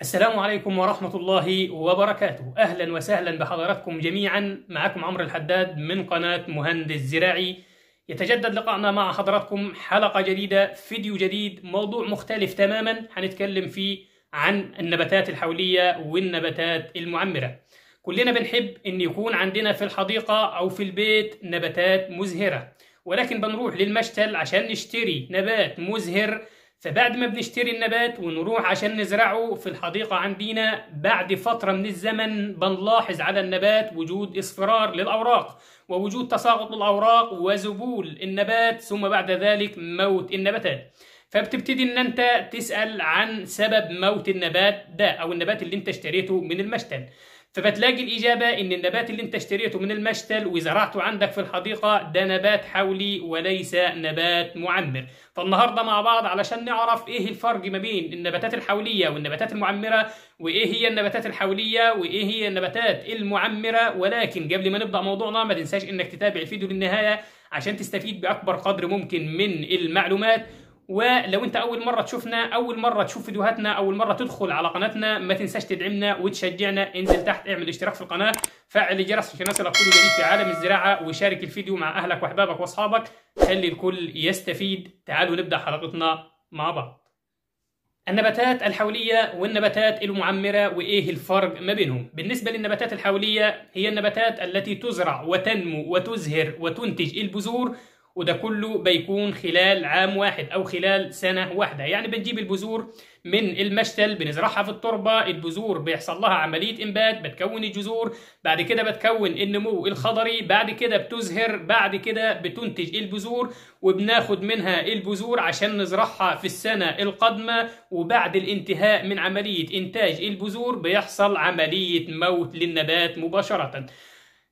السلام عليكم ورحمة الله وبركاته. أهلا وسهلا بحضراتكم جميعا. معكم عمرو الحداد من قناة مهندس زراعي. يتجدد لقائنا مع حضراتكم حلقة جديدة فيديو جديد موضوع مختلف تماما. هنتكلم فيه عن النباتات الحولية والنباتات المعمرة. كلنا بنحب إن يكون عندنا في الحديقة أو في البيت نباتات مزهرة. ولكن بنروح للمشتل عشان نشتري نبات مزهر فبعد ما بنشتري النبات ونروح عشان نزرعه في الحديقة عندنا بعد فترة من الزمن بنلاحظ على النبات وجود إصفرار للأوراق ووجود تساقط للأوراق وذبول النبات ثم بعد ذلك موت النباتات. فبتبتدي إن أنت تسأل عن سبب موت النبات ده أو النبات اللي أنت اشتريته من المشتل. فبتلاقي الإجابة إن النبات اللي أنت اشتريته من المشتل وزرعته عندك في الحديقة ده نبات حولي وليس نبات معمر. فالنهاردة مع بعض علشان نعرف إيه الفرق ما بين النباتات الحولية والنباتات المعمرة وإيه هي النباتات الحولية وإيه هي النباتات المعمرة. ولكن قبل ما نبدأ موضوعنا ما تنساش إنك تتابع الفيديو للنهاية عشان تستفيد بأكبر قدر ممكن من المعلومات. ولو انت اول مرة تشوفنا اول مرة تشوف فيديوهاتنا اول مرة تدخل على قناتنا ما تنساش تدعمنا وتشجعنا. انزل تحت اعمل اشتراك في القناة فعل الجرس عشان يصلك كل جديد في عالم الزراعة وشارك الفيديو مع أهلك وأحبابك وأصحابك. خلي الكل يستفيد. تعالوا نبدأ حلقتنا مع بعض. النباتات الحولية والنباتات المعمرة وإيه الفرق ما بينهم؟ بالنسبة للنباتات الحولية هي النباتات التي تزرع وتنمو وتزهر وتنتج البذور وده كله بيكون خلال عام واحد أو خلال سنة واحدة. يعني بنجيب البذور من المشتل بنزرعها في التربة البذور بيحصل لها عملية إنبات بتكون الجذور بعد كده بتكون النمو الخضري بعد كده بتزهر بعد كده بتنتج البذور وبناخد منها البذور عشان نزرعها في السنة القادمة. وبعد الانتهاء من عملية إنتاج البذور بيحصل عملية موت للنبات مباشرة.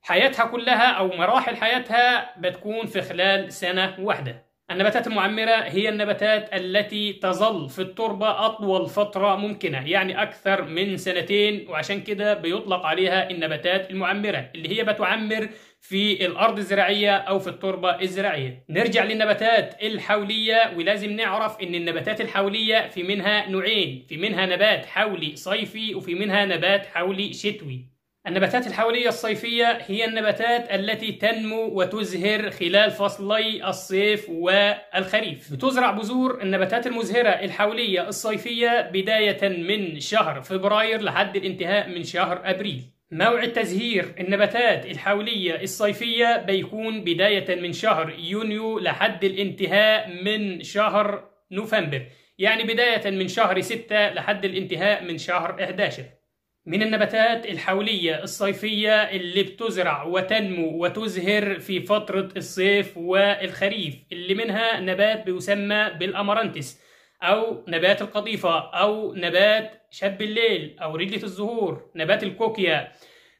حياتها كلها أو مراحل حياتها بتكون في خلال سنة واحدة. النباتات المعمرة هي النباتات التي تظل في التربة أطول فترة ممكنة يعني أكثر من سنتين وعشان كده بيطلق عليها النباتات المعمرة اللي هي بتعمر في الأرض الزراعية أو في التربة الزراعية. نرجع للنباتات الحولية ولازم نعرف أن النباتات الحولية في منها نوعين في منها نبات حولي صيفي وفي منها نبات حولي شتوي. النباتات الحولية الصيفية هي النباتات التي تنمو وتزهر خلال فصلي الصيف والخريف. بتزرع بذور النباتات المزهرة الحولية الصيفية بداية من شهر فبراير لحد الانتهاء من شهر أبريل. موعد تزهير النباتات الحولية الصيفية بيكون بداية من شهر يونيو لحد الانتهاء من شهر نوفمبر يعني بداية من شهر 6 لحد الانتهاء من شهر 11 من النباتات الحولية الصيفية اللي بتزرع وتنمو وتزهر في فترة الصيف والخريف اللي منها نبات بيسمى بالأمارانتس أو نبات القطيفة أو نبات شاب الليل أو رجلة الزهور نبات الكوكيا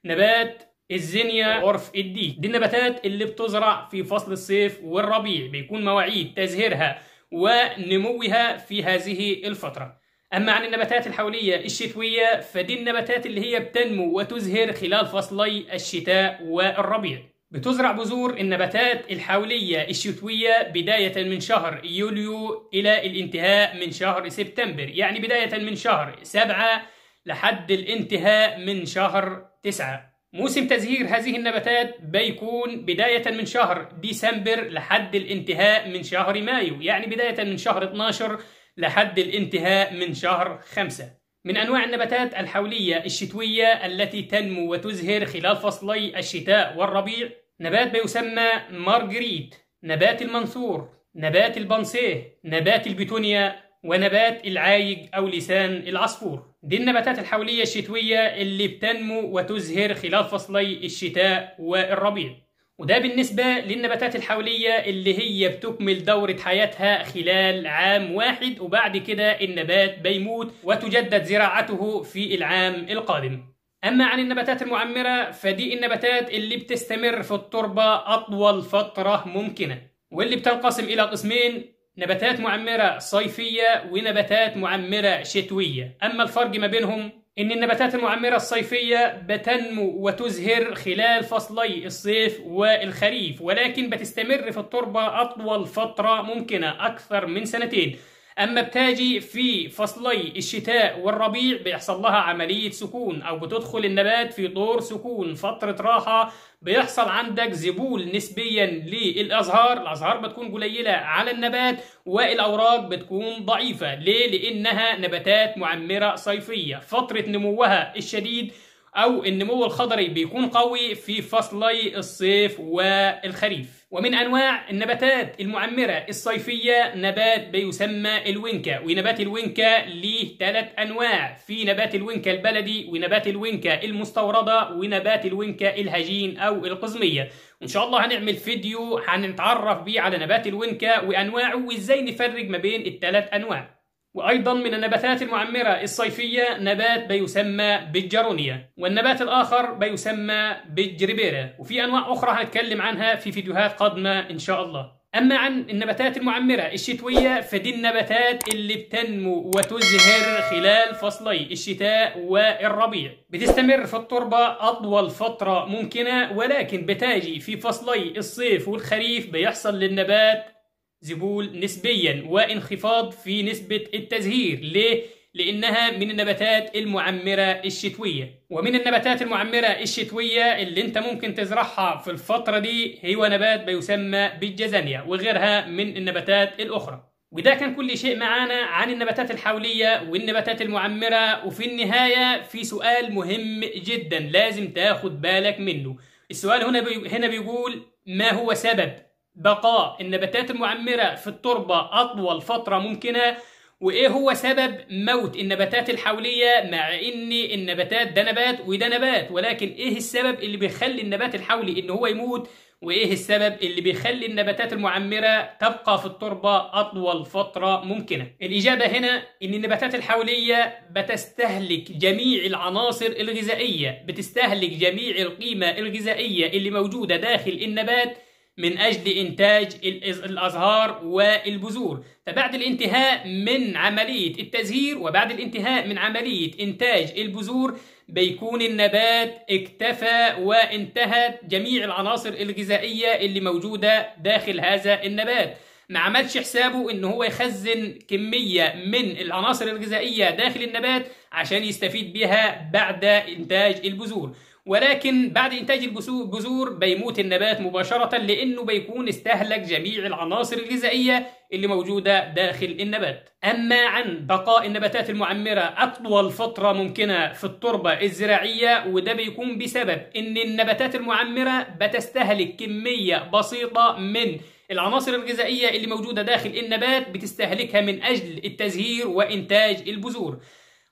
نبات الزينيا عرف الديك. دي النباتات اللي بتزرع في فصل الصيف والربيع بيكون مواعيد تزهيرها ونموها في هذه الفترة. أما عن النباتات الحولية الشتوية فدي النباتات اللي هي بتنمو وتزهر خلال فصلي الشتاء والربيع. بتزرع بذور النباتات الحولية الشتوية بداية من شهر يوليو إلى الانتهاء من شهر سبتمبر. يعني بداية من شهر سبعة لحد الانتهاء من شهر تسعة. موسم تزهير هذه النباتات بيكون بداية من شهر ديسمبر لحد الانتهاء من شهر مايو. يعني بداية من شهر 12 لحد الانتهاء من شهر خمسة. من أنواع النباتات الحولية الشتوية التي تنمو وتزهر خلال فصلي الشتاء والربيع نبات بيسمى مارجريت نبات المنثور نبات البنسيه نبات البيتونيا ونبات العايج أو لسان العصفور. دي النباتات الحولية الشتوية اللي بتنمو وتزهر خلال فصلي الشتاء والربيع. وده بالنسبة للنباتات الحولية اللي هي بتكمل دورة حياتها خلال عام واحد وبعد كده النبات بيموت وتجدد زراعته في العام القادم. أما عن النباتات المعمرة فدي النباتات اللي بتستمر في التربة أطول فترة ممكنة. واللي بتنقسم إلى قسمين نباتات معمرة صيفية ونباتات معمرة شتوية. أما الفرق ما بينهم إن النباتات المعمرة الصيفية بتنمو وتزهر خلال فصلي الصيف والخريف ولكن بتستمر في التربة أطول فترة ممكنة أكثر من سنتين. أما بتاجي في فصلي الشتاء والربيع بيحصل لها عملية سكون أو بتدخل النبات في طور سكون فترة راحة بيحصل عندك ذبول نسبيا للأزهار. الأزهار بتكون قليلة على النبات والأوراق بتكون ضعيفة. ليه؟ لأنها نباتات معمرة صيفية. فترة نموها الشديد أو النمو الخضري بيكون قوي في فصلي الصيف والخريف. ومن أنواع النباتات المعمرة الصيفية نبات بيسمى الوينكا ونبات الوينكا ليه ثلاث أنواع. في نبات الوينكا البلدي ونبات الوينكا المستوردة ونبات الوينكا الهجين أو القزمية. وإن شاء الله هنعمل فيديو هنتعرف بيه على نبات الوينكا وأنواعه وإزاي نفرق ما بين الثلاث أنواع. وأيضا من النباتات المعمرة الصيفية نبات بيسمى بالجارونيا والنبات الآخر بيسمى بالجريبيرا. وفي أنواع أخرى هنتكلم عنها في فيديوهات قادمة إن شاء الله. أما عن النباتات المعمرة الشتوية فدي النباتات اللي بتنمو وتزهر خلال فصلي الشتاء والربيع. بتستمر في التربة أطول فترة ممكنة ولكن بتاجي في فصلي الصيف والخريف بيحصل للنبات ذبول نسبيا وانخفاض في نسبة التزهير. ليه؟ لأنها من النباتات المعمرة الشتوية. ومن النباتات المعمرة الشتوية اللي أنت ممكن تزرعها في الفترة دي هو نبات بيسمى بالجزانيا وغيرها من النباتات الأخرى. وده كان كل شيء معانا عن النباتات الحولية والنباتات المعمرة. وفي النهاية في سؤال مهم جدا لازم تاخد بالك منه. السؤال هنا بي... هنا بيقول ما هو سبب بقاء. النباتات المعمرة في التربة أطول فترة ممكنة. وإيه هو سبب موت النباتات الحولية؟ مع إن النباتات ده نبات وده نبات. ولكن إيه السبب اللي بيخلي النبات الحولي إن هو يموت؟ وإيه السبب اللي بيخلي النباتات المعمرة تبقى في التربة أطول فترة ممكنة؟ الإجابة هنا إن النباتات الحولية بتستهلك جميع العناصر الغذائية. بتستهلك جميع القيمة الغذائية اللي موجودة داخل النبات. من أجل إنتاج الأزهار والبذور. فبعد الانتهاء من عملية التزهير وبعد الانتهاء من عملية إنتاج البذور بيكون النبات اكتفى وانتهت جميع العناصر الغذائية اللي موجودة داخل هذا النبات. ما عملش حسابه إن هو يخزن كمية من العناصر الغذائية داخل النبات عشان يستفيد بها بعد إنتاج البذور. ولكن بعد إنتاج البذور بيموت النبات مباشرة لأنه بيكون استهلك جميع العناصر الغذائية اللي موجودة داخل النبات. أما عن بقاء النباتات المعمرة أطول فترة ممكنة في التربة الزراعية وده بيكون بسبب أن النباتات المعمرة بتستهلك كمية بسيطة من العناصر الغذائية اللي موجودة داخل النبات بتستهلكها من أجل التزهير وإنتاج البذور.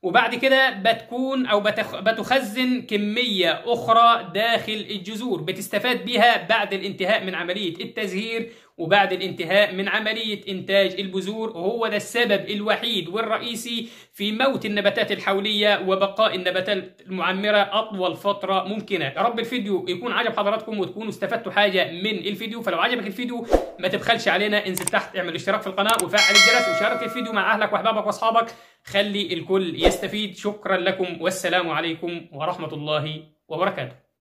وبعد كده بتكون أو بتخ... بتخزن كمية أخرى داخل الجذور بتستفاد بها بعد الانتهاء من عملية التزهير وبعد الانتهاء من عملية إنتاج البذور وهو ده السبب الوحيد والرئيسي في موت النباتات الحولية وبقاء النباتات المعمرة أطول فترة ممكنة. يا رب الفيديو يكون عجب حضراتكم وتكونوا استفدتوا حاجة من الفيديو. فلو عجبك الفيديو ما تبخلش علينا انزل تحت اعمل اشتراك في القناة وفعل الجرس وشارك الفيديو مع أهلك وأحبابك وأصحابك. خلي الكل يستفيد. شكرا لكم والسلام عليكم ورحمة الله وبركاته.